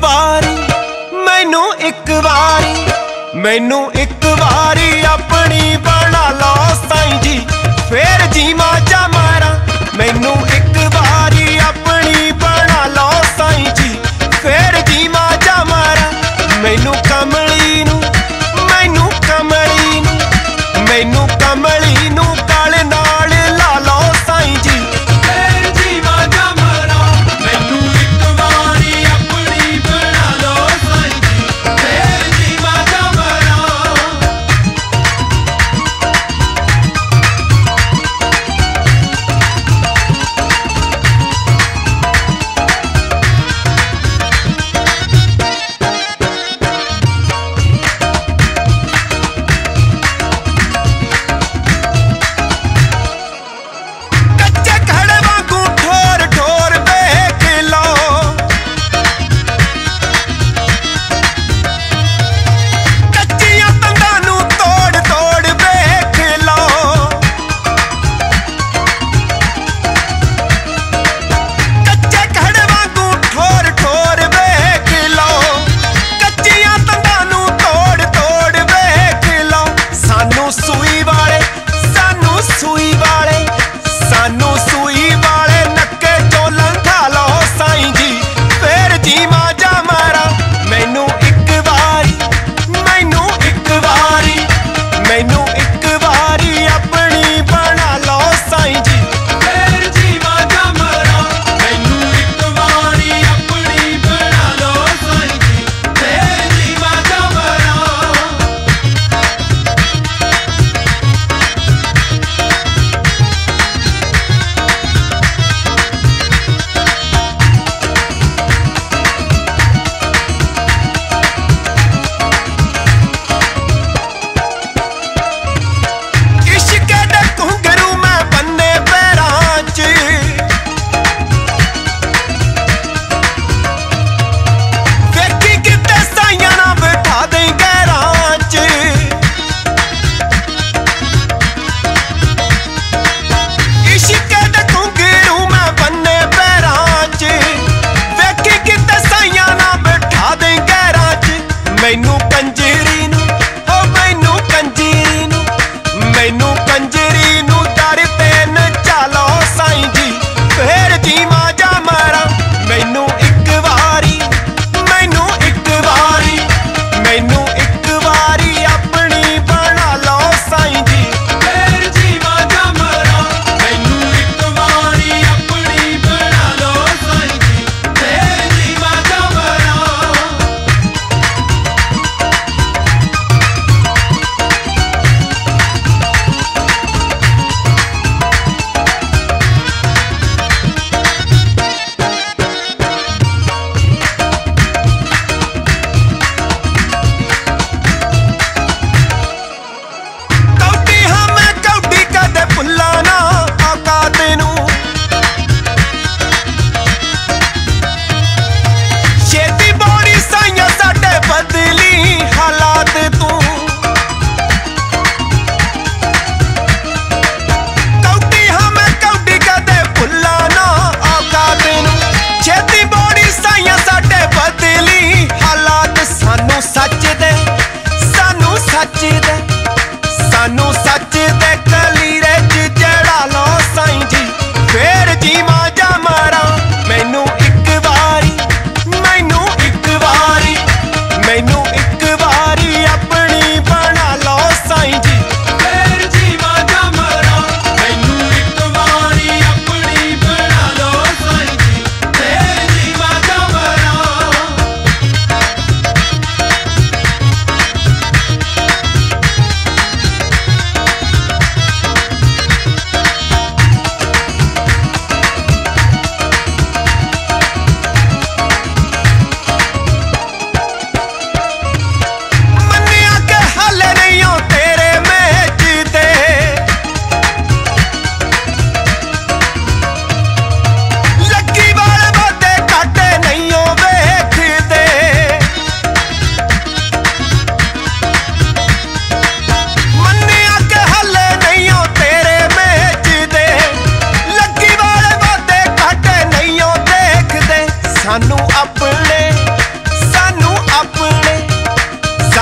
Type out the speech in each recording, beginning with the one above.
ਵਾਰੀ, ਮੈਨੂੰ ਇੱਕ ਵਾਰੀ, ਮੈਨੂੰ ਇੱਕ ਵਾਰੀ ਆਪਣੀ ਬਣਾ ਲਓ ਸਾਈਂ ਜੀ। ਫੇਰ ਜੀ ਮਾਜਾ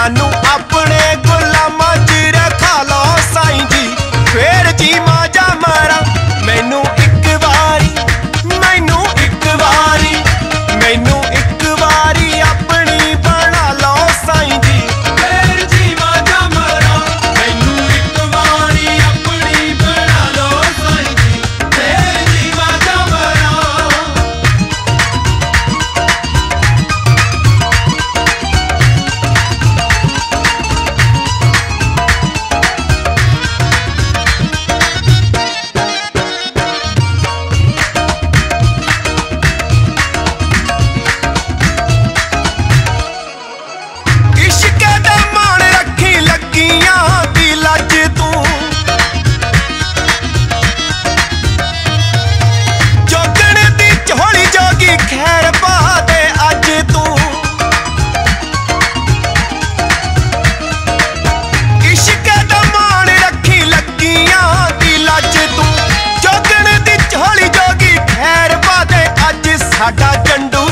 ਸਾਨੂੰ ਆਪਣੇ साडा चंडू